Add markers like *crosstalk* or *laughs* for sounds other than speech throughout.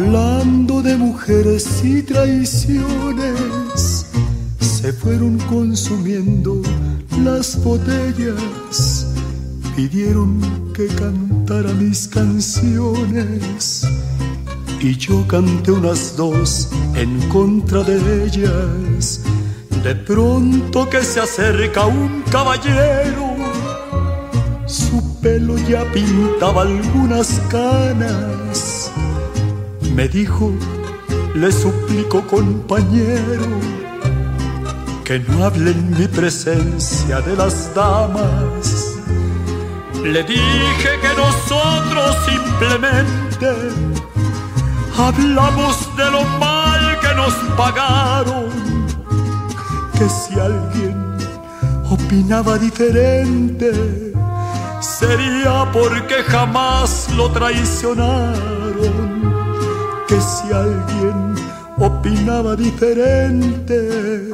Hablando de mujeres y traiciones, se fueron consumiendo las botellas, pidieron que cantara mis canciones y yo canté unas dos en contra de ellas. De pronto que se acerca un caballero, su pelo ya pintaba algunas canas. Me dijo, le suplico compañero, que no hable en mi presencia de las damas. Le dije que nosotros simplemente hablamos de lo mal que nos pagaron, que si alguien opinaba diferente, sería porque jamás lo traicionaron, que si alguien opinaba diferente,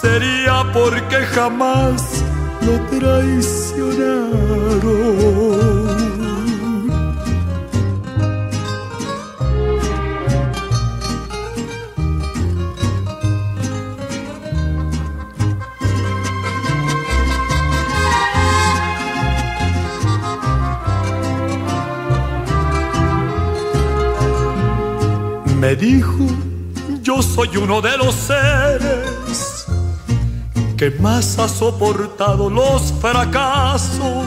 sería porque jamás lo traicionaron. Dijo, yo soy uno de los seres que más ha soportado los fracasos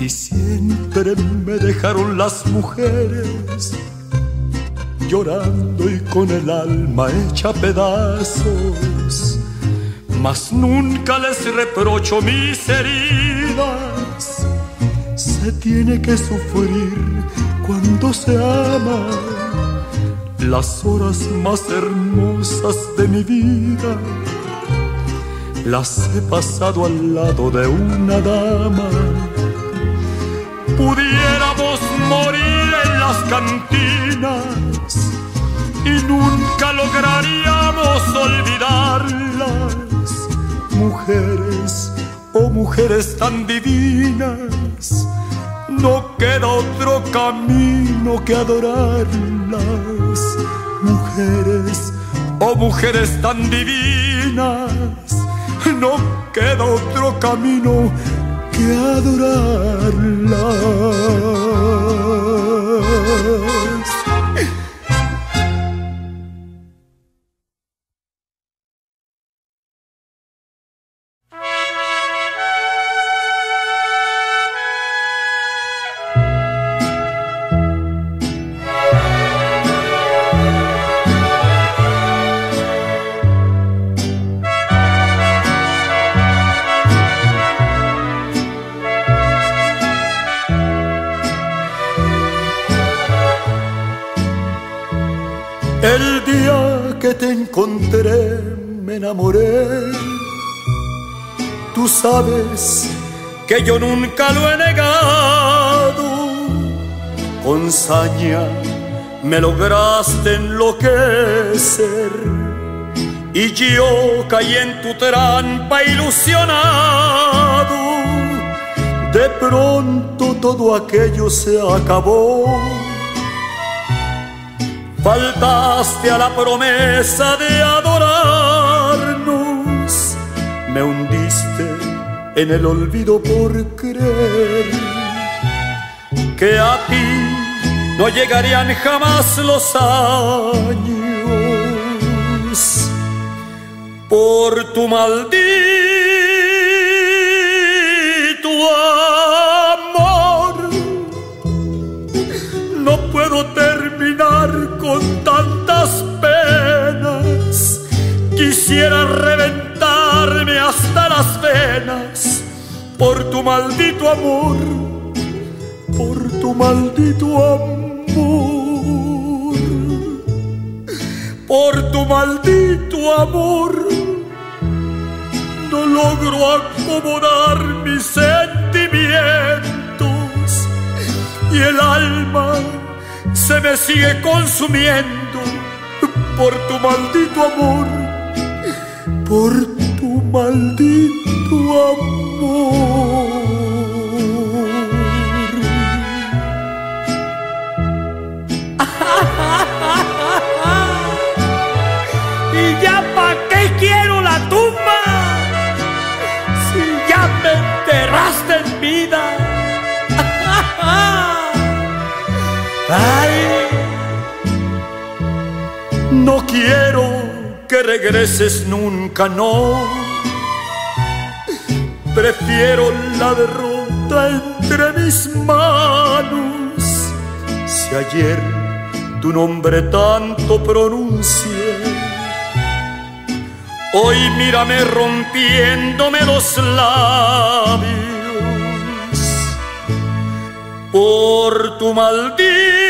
y siempre me dejaron las mujeres llorando y con el alma hecha pedazos. Mas nunca les reprocho mis heridas. Se tiene que sufrir cuando se ama las horas más hermosas de mi vida las he pasado al lado de una dama. Pudiéramos morir en las cantinas y nunca lograríamos olvidarlas. Mujeres, oh mujeres tan divinas, no queda otro camino que adorarlas. Mujeres, oh mujeres tan divinas, no queda otro camino que adorarlas. Encontré me enamoré. Tú sabes que yo nunca lo he negado. Con saña me lograste enloquecer. Y yo caí en tu trampa ilusionado. De pronto todo aquello se acabó Faltaste a la promesa de adorarnos, me hundiste en el olvido por creer que a ti no llegarían jamás los años. Por tu maldito Quisiera reventarme hasta las venas por tu maldito amor, por tu maldito amor, por tu maldito amor. No logro acomodar mis sentimientos y el alma se me sigue consumiendo por tu maldito amor, por tu maldito amor. *laughs* y ya pa' qué quiero la tumba si ya me enterraste en vida. *laughs* Ay, no quiero que regreses nunca, no. Prefiero la derrota entre mis manos. Si ayer tu nombre tanto pronuncié, hoy mírame rompiéndome los labios por tu maldito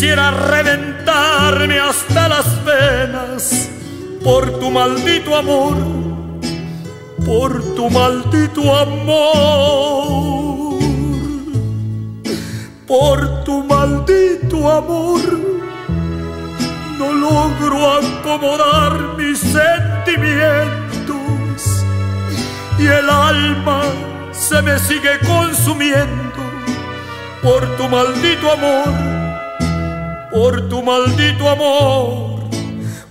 quisiera reventarme hasta las venas por tu maldito amor, por tu maldito amor, por tu maldito amor. No logro acomodar mis sentimientos y el alma se me sigue consumiendo por tu maldito amor por tu maldito amor,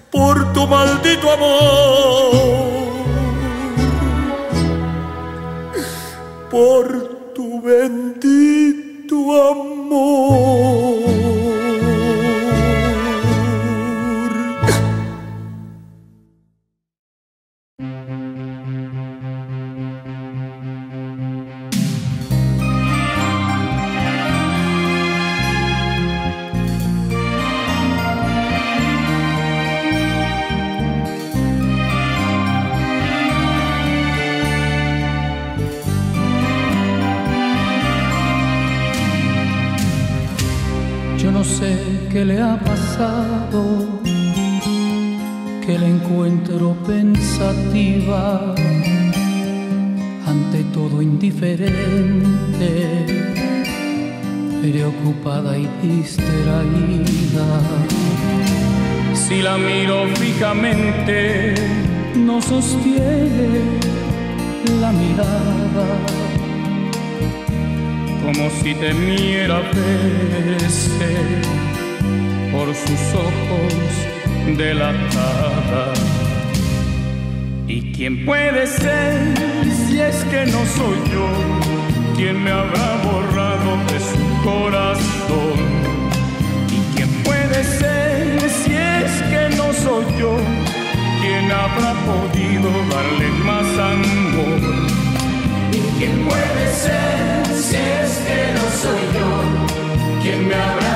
por tu maldito amor, por tu bendito amor. Pensativa, ante todo indiferente, preocupada y distraída. Si la miro fijamente, no sostiene la mirada como si temiera verse por sus ojos delatada. ¿Y quién puede ser si es que no soy yo? ¿Quién me habrá borrado de su corazón? ¿Y quién puede ser si es que no soy yo? ¿Quién habrá podido darle más amor? ¿Y quién puede ser si es que no soy yo? ¿Quién me habrá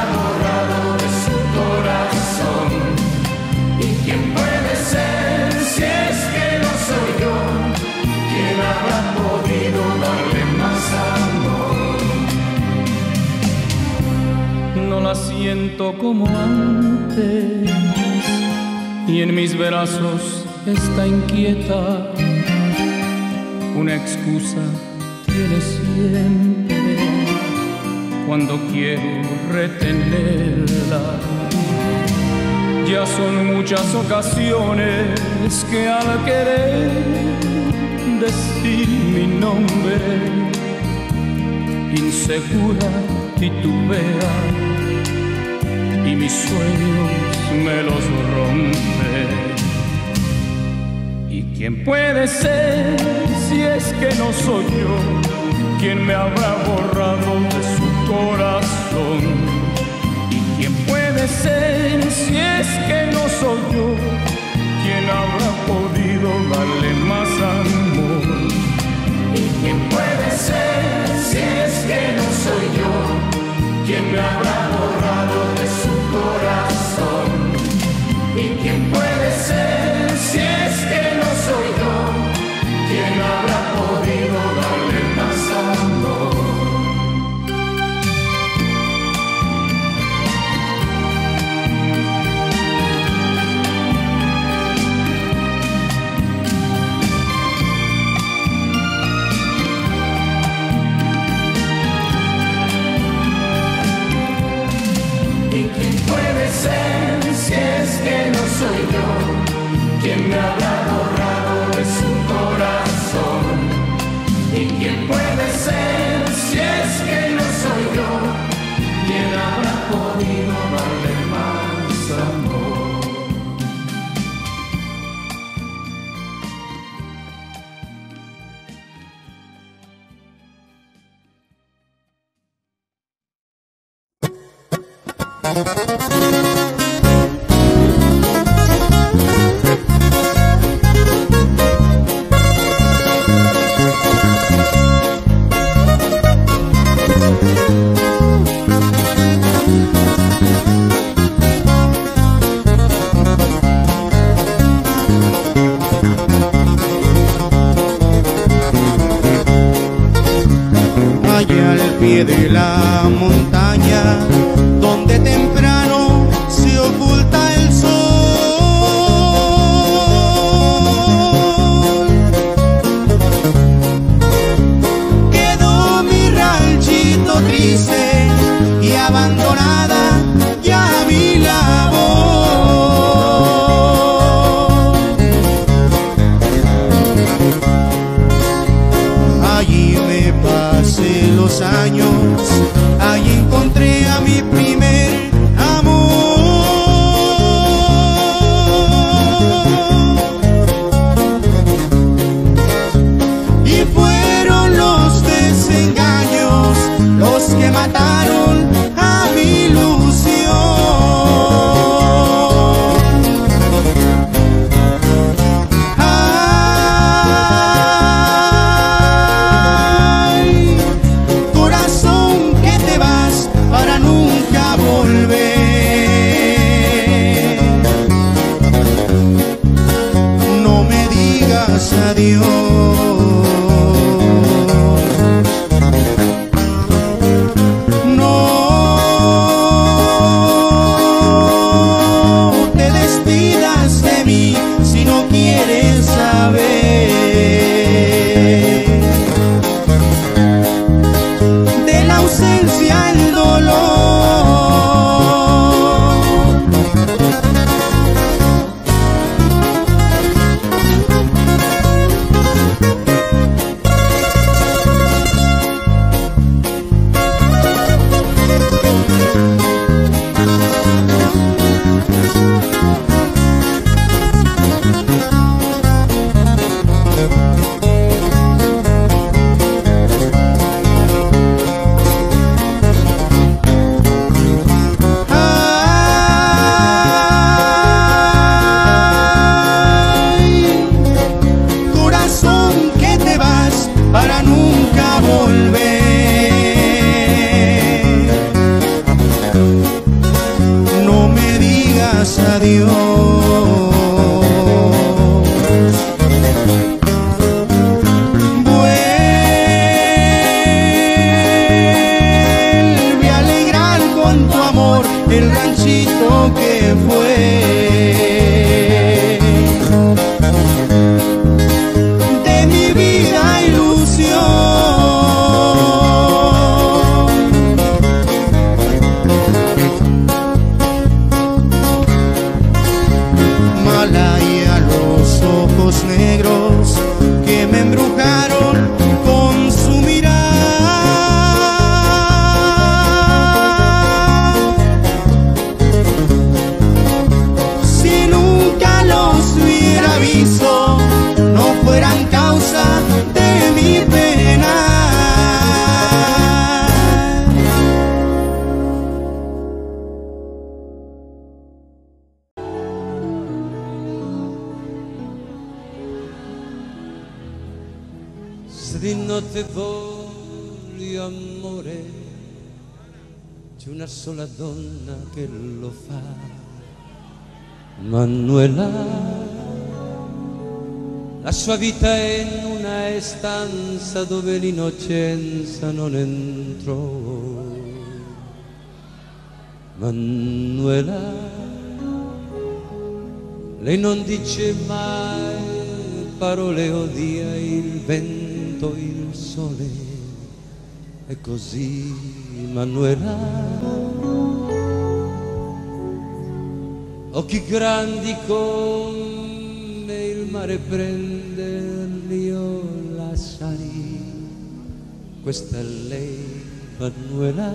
siento como antes y en mis brazos está inquieta una excusa tiene siempre cuando quiero retenerla. Ya son muchas ocasiones que al querer decir mi nombre, insegura titubea y mis sueños me los rompe. ¿Quién puede ser si es que no soy yo? ¿Quién me habrá borrado de su corazón? ¿Y quién puede ser si es que no soy yo? ¿Quién habrá podido darle más amor? ¿Y quién puede ser si es que no soy yo? ¿Quién me habrá quién puede ser vita in una stanza dove l'innocenza non entrò. Manuela, lei non dice mai parole, odia il vento, il sole. E così, Manuela, occhi grandi come il mare prende questa è lei Manuela.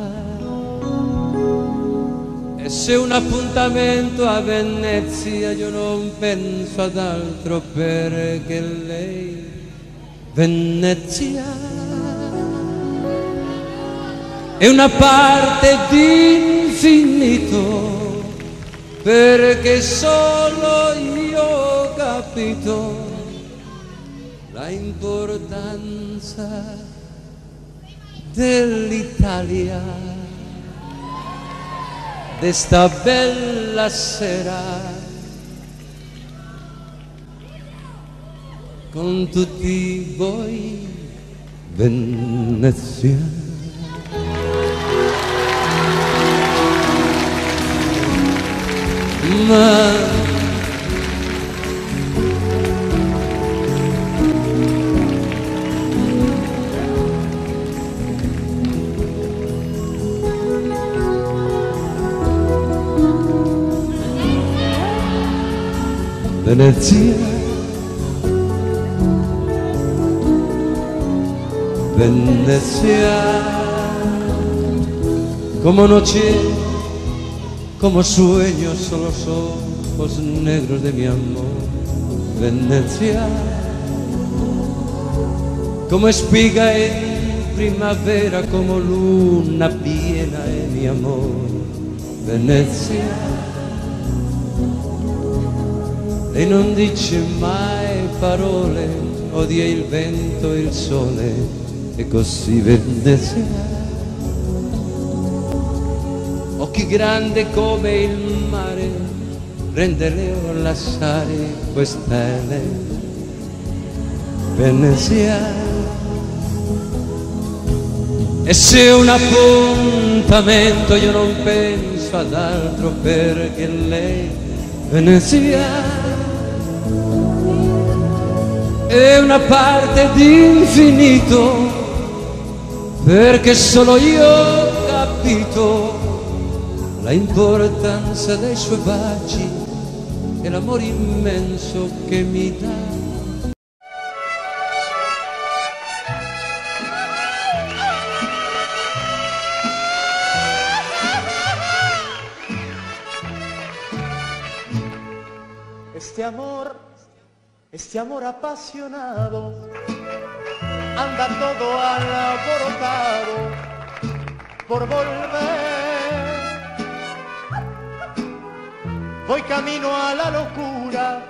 E se un appuntamento a Venezia io non penso ad altro perché lei Venezia è una parte di d'infinito, perché solo io ho capito la importanza dell'Italia, de esta bella sera. con tutti voi Venezia. Ma Venezia Venecia, como noche, como sueños son los ojos negros de mi amor. Venecia, como espiga en primavera, como luna piena en mi amor. Venecia, e non dice mai parole, odia il vento e il sole e così Venezia. Occhi grandi come il mare, prendere o lasciare quest'ele. Venezia. E se un appuntamento io non penso ad altro perché lei Venezia è una parte di infinito perché solo io ho capito la importanza dei suoi baci e l'amore immenso che mi dà. Este amor apasionado anda todo alborotado por volver. Voy camino a la locura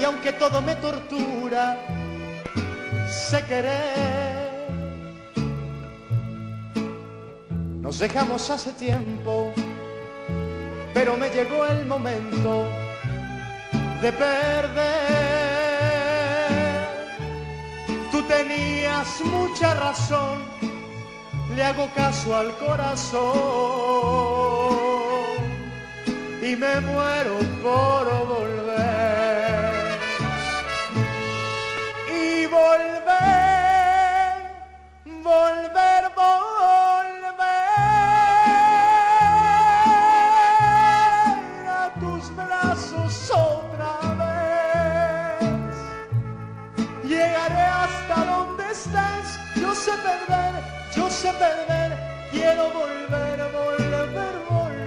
y aunque todo me tortura, sé querer. Nos dejamos hace tiempo, pero me llegó el momento de perder tenías mucha razón, le hago caso al corazón y me muero por volver. Quiero volver, volver, volver.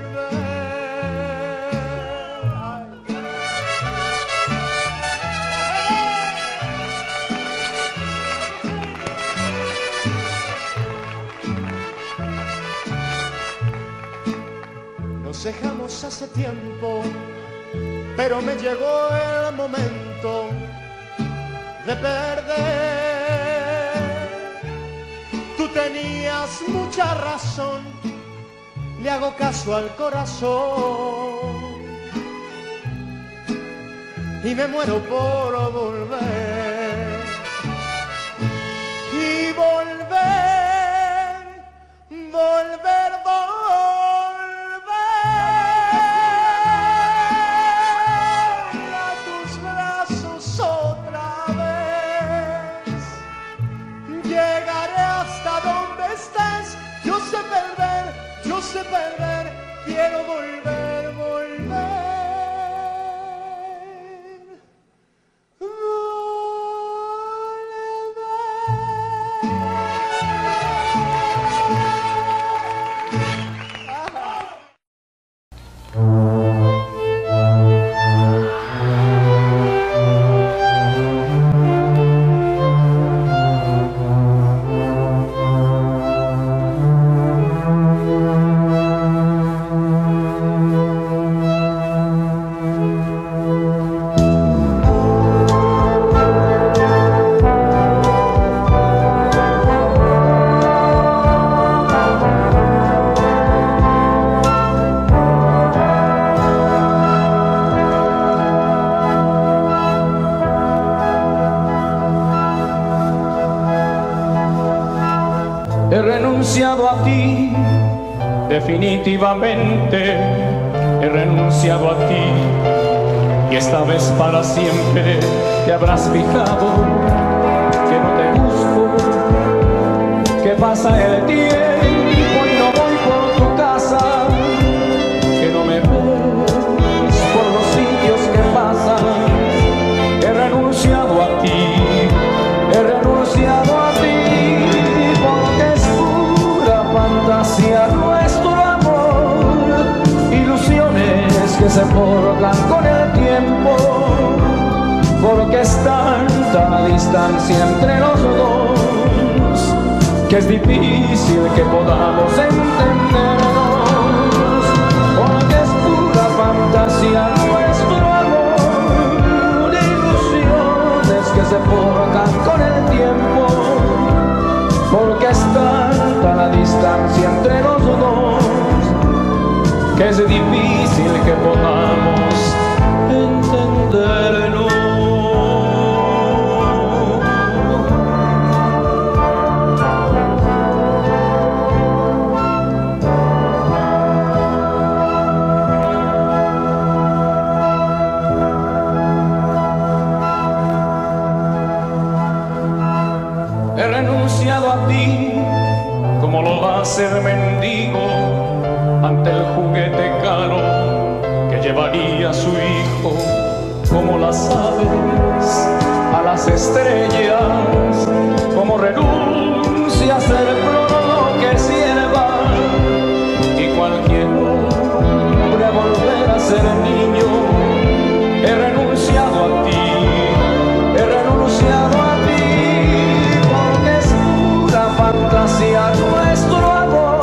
Nos dejamos hace tiempo, pero me llegó el momento de perder. Tenías mucha razón, le hago caso al corazón y me muero por volver. Definitivamente he renunciado a ti. Y esta vez para siempre te habrás fijado se forjan con el tiempo, porque es tanta distancia entre los dos, que es difícil que podamos entendernos, porque es pura fantasía nuestro amor, ilusiones que se forjan con el tiempo, porque es tanta la distancia entre los dos, es difícil que podamos entendernos. A las estrellas, como renuncia a ser flor que sierva y cualquier hombre volver a ser niño. He renunciado a ti, he renunciado a ti, porque es pura fantasía nuestro amor,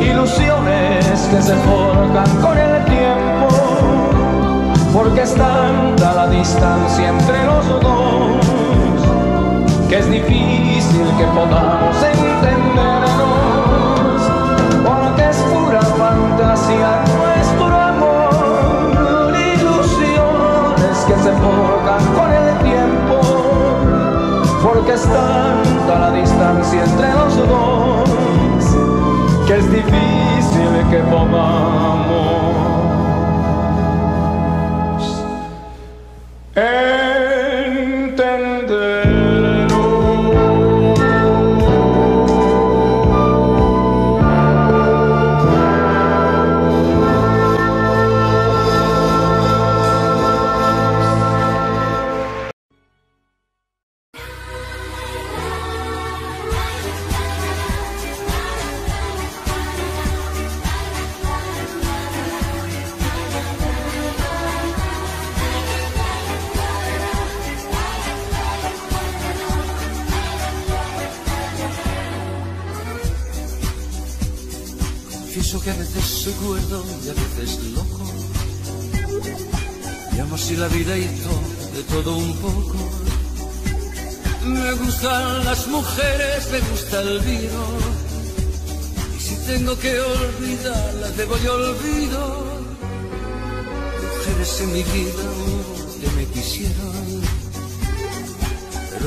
ilusiones que se forjan difícil que podamos entendernos, porque es pura fantasía nuestro amor, ilusiones que se forjan con el tiempo, porque es tanta la distancia entre los dos, que es difícil que podamos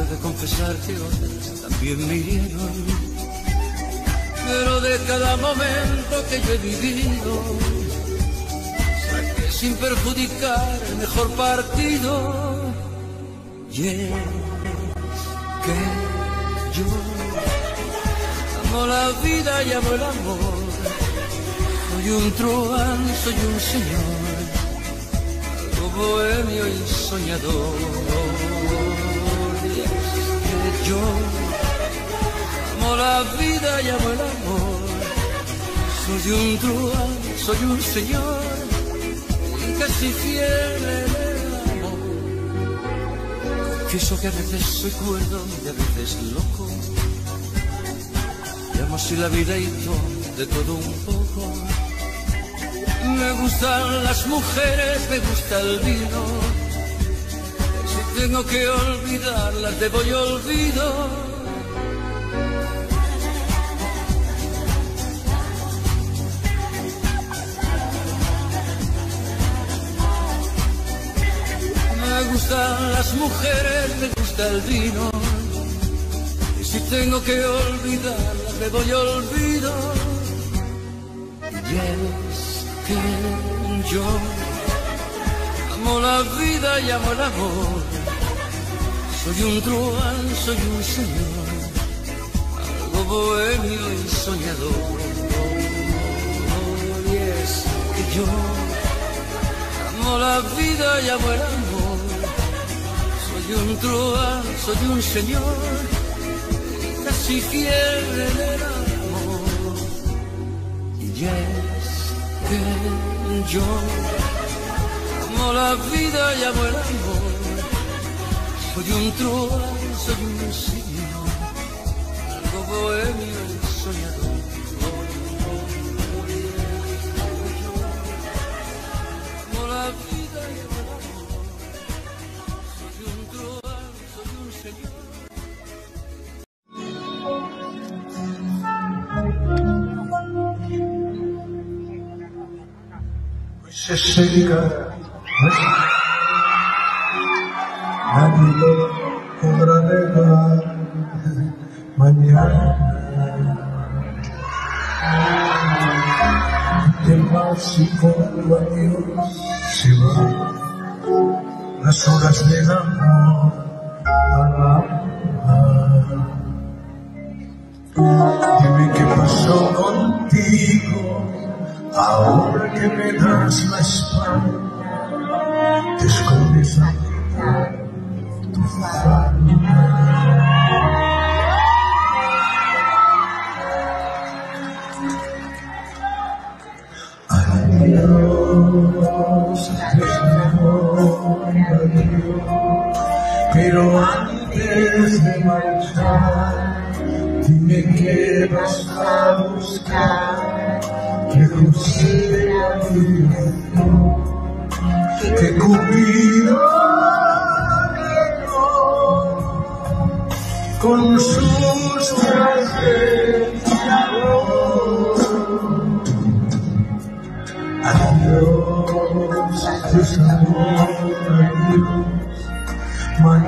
de confesar que otras también me hirieron pero de cada momento que yo he vivido, saqué sin perjudicar el mejor partido. Y es que yo amo la vida y amo el amor. Soy un truán, soy un señor, algo bohemio y soñador. Y yo amo la vida y amo el amor. Soy un truán, soy un señor y casi fiel en el amor. Confieso que a veces soy cuerdo y a veces loco. Llamo así la vida y todo, de todo un poco. Me gustan las mujeres, me gusta el vino. Tengo que olvidarlas, debo y olvido. Me gustan las mujeres, me gusta el vino. Y si tengo que olvidarlas, le doy olvido. Y es que yo amo la vida y amo el amor. Soy un truán, soy un señor, algo bohemio y soñador. Y es que yo amo la vida y amo el amor. Soy un truán, soy un señor si quiere el amor. Y es que yo amo la vida y amo el amor. Soy un truán, soy un signo, algo bohemio y soñador. Amo la vida y el amor. Soy soy un señor. se seca Va las horas del amor dime qué pasó contigo Ahora que me das la espalda, dime qué vas a buscar lejos de la que Cupido con sus trajes amor. Adiós, tus amor.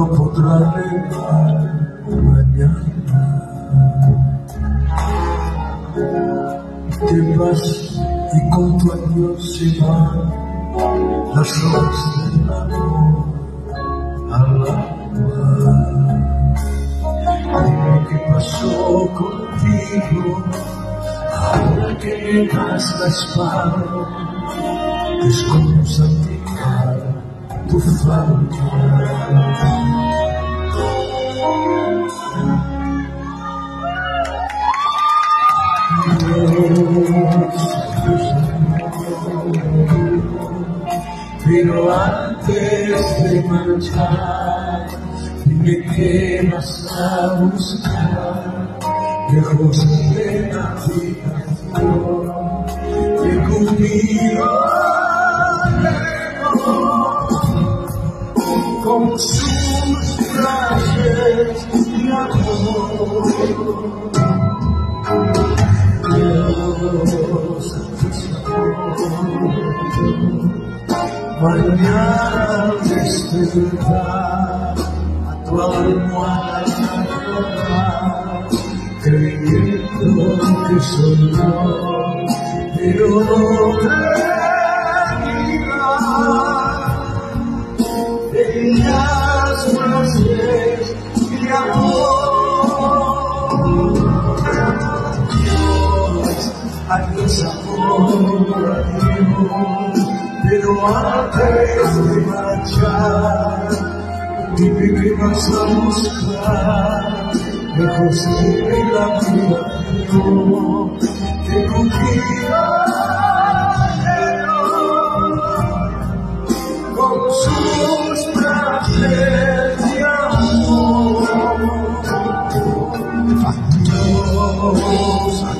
lo podrá arreglar mañana. te vas y con tu adiós se van las horas del amor al alma. Dime qué pasó contigo ahora que me das la espalda, falta. Pero antes de marchar, dime qué vas a buscar, lejos de la habitación, de conmigo amor. Dios, mañana al despertar a tu almohada creyendo que soy yo, pero no tranquila, pero antes de marchar, dime que vas a buscar, lejos de la habitación, que contigo con sus frases de amor. Adiós,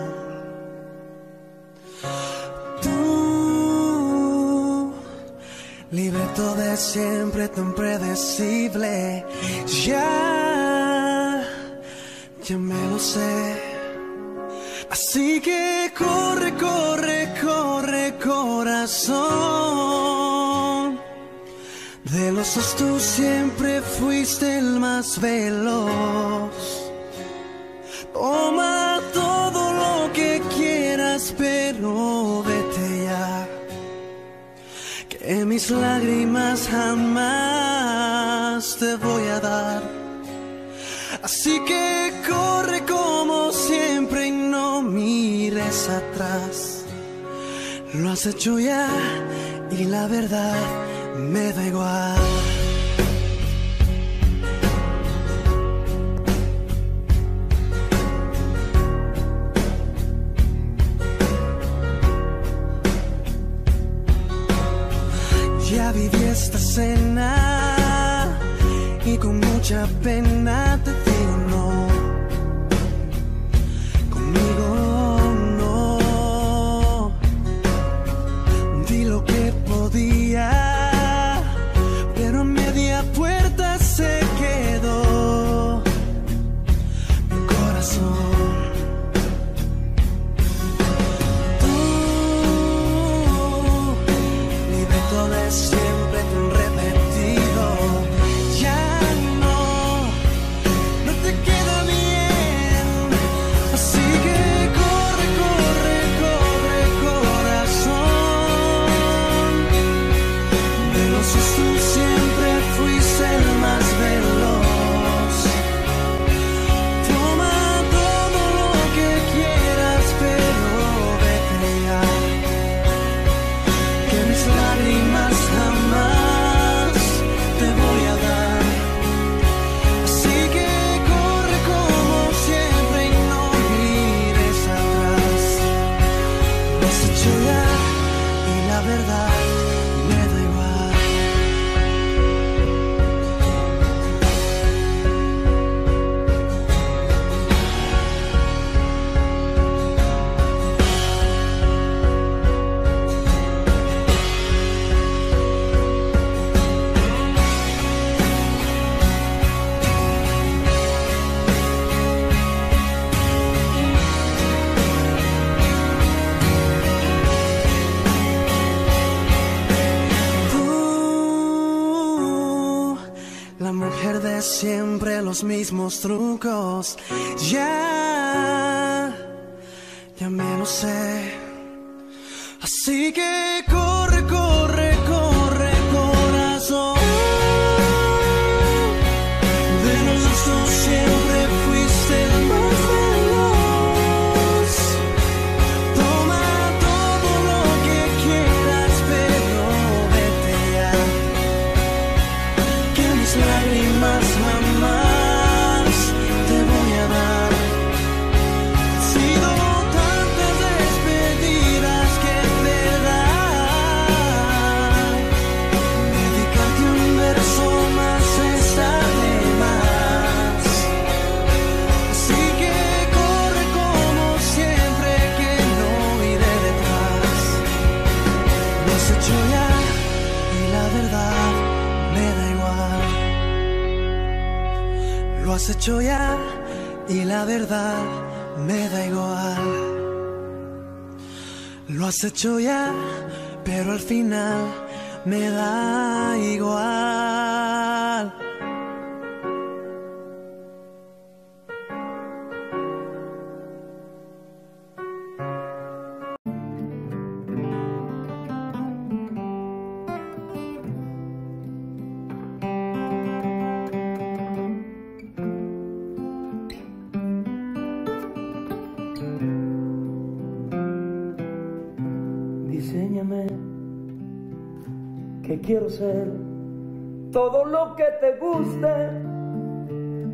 libreto de siempre tan predecible, ya, ya me lo sé. Así que corre, corre, corre, corazón. De los dos tú siempre fuiste el más veloz. Mis lágrimas jamás te voy a dar. Así que corre como siempre y no mires atrás. Lo has hecho ya y la verdad me da igual. Esta cena y con mucha pena te los mismos trucos. Ya, ya me lo sé. Así que corre, corre, has hecho ya y la verdad me da igual. Lo has hecho ya, pero al final me da igual. Diseñame que quiero ser todo lo que te guste.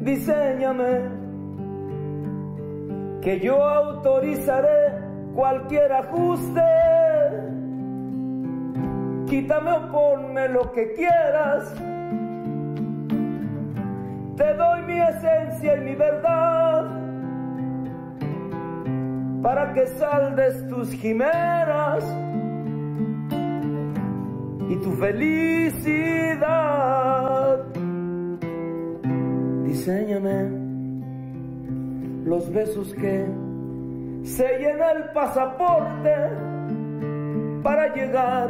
Diseñame que yo autorizaré cualquier ajuste. Quítame o ponme lo que quieras. Te doy mi esencia y mi verdad para que saldes tus quimeras y tu felicidad. Diseñame los besos que sellen el pasaporte para llegar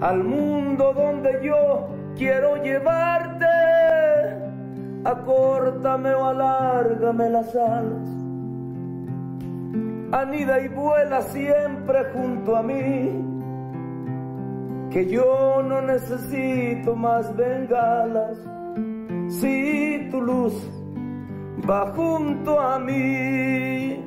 al mundo donde yo quiero llevarte. Acórtame o alárgame las alas. Anida y vuela siempre junto a mí que yo no necesito más bengalas si tu luz va junto a mí.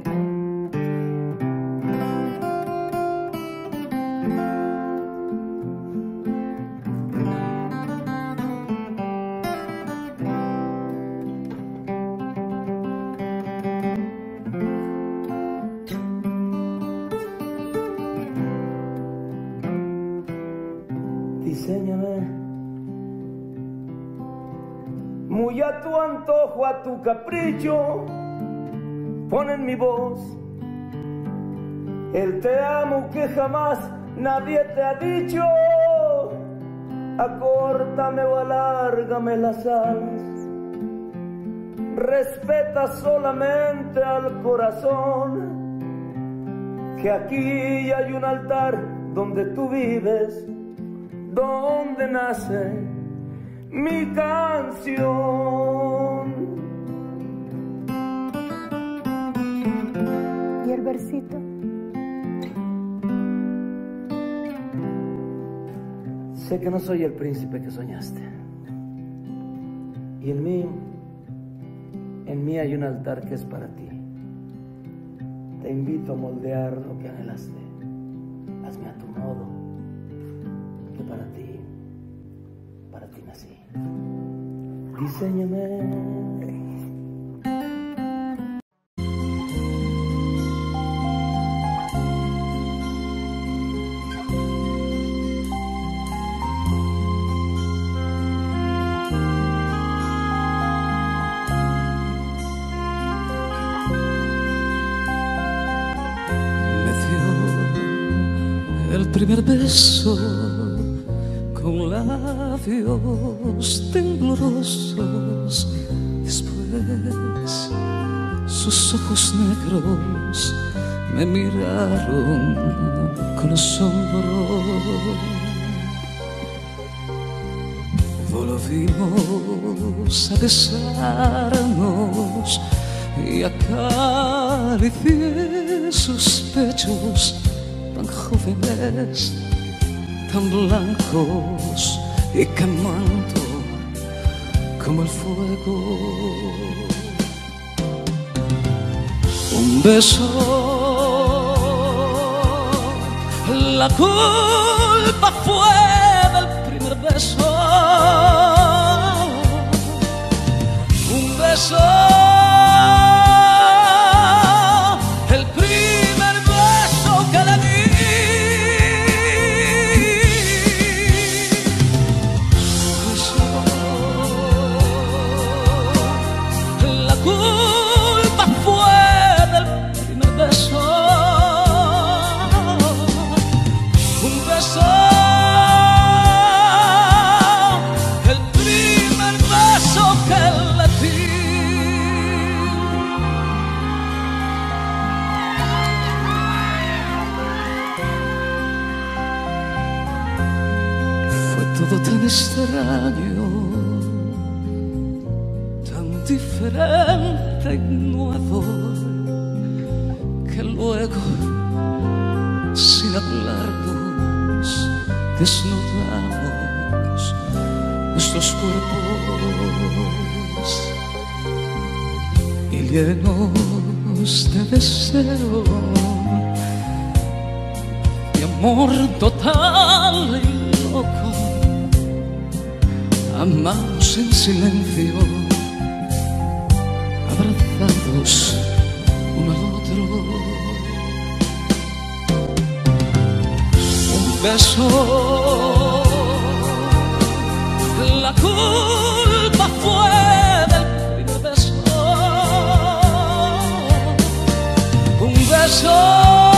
Tu antojo, a tu capricho. Pon en mi voz el te amo que jamás nadie te ha dicho. Acórtame o alárgame las alas. Respeta solamente al corazón. Que aquí hay un altar donde tú vives donde nace mi canción. Y el versito. Sé que no soy el príncipe que soñaste. Y en mí, en mí hay un altar que es para ti. Te invito a moldear lo que anhelaste. Diseñame. Me dio el primer beso labios temblorosos. Después sus ojos negros me miraron con asombro. Volvimos a besarnos y acaricié sus pechos tan jóvenes, tan blancos y quemando como el fuego. Un beso, la culpa fue del primer beso. Un beso, desnudamos nuestros cuerpos y llenos de deseo y amor total y loco amamos en silencio abrazados un beso. La culpa fue del primer beso. Un beso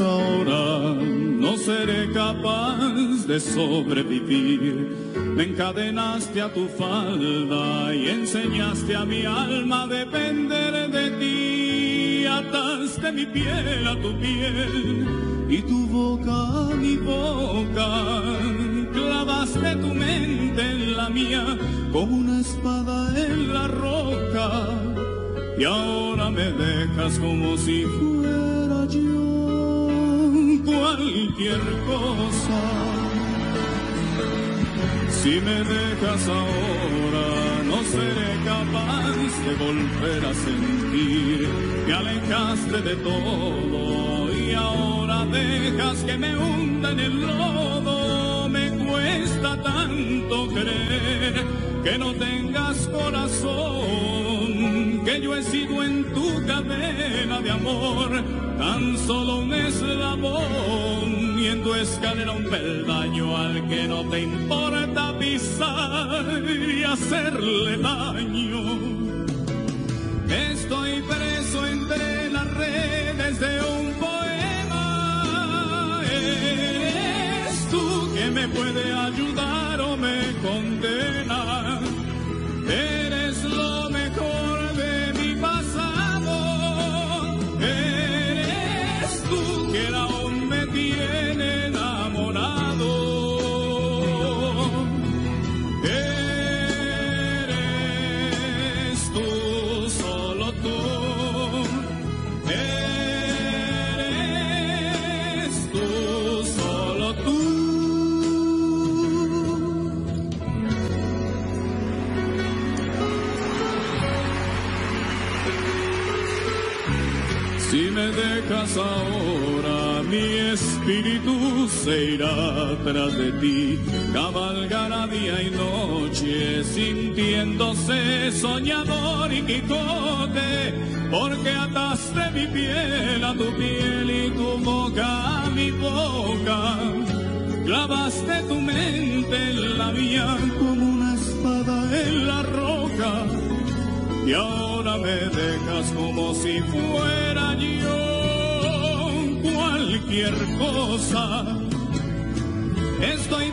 ahora, no seré capaz de sobrevivir. Me encadenaste a tu falda y enseñaste a mi alma a depender de ti. Ataste mi piel a tu piel y tu boca a mi boca. Clavaste tu mente en la mía como una espada en la roca. Y ahora me dejas como si fuera cualquier cosa. Si me dejas ahora, no seré capaz de volver a sentir. Me alejaste de todo y ahora dejas que me hunda en el lodo. Me cuesta tanto creer que no tengas corazón, que yo he sido en tu cadena de amor tan solo un eslabón y en tu escalera un peldaño al que no te importa pisar y hacerle daño. Estoy preso entre las redes de un poema. Eres tú que me puede ayudar o me condena. Espíritu se irá tras de ti, cabalgará día y noche, sintiéndose soñador y Quijote, porque ataste mi piel a tu piel y tu boca a mi boca. Clavaste tu mente en la mía como una espada en la roca. Y ahora me dejas como si fuera cualquier cosa. Estoy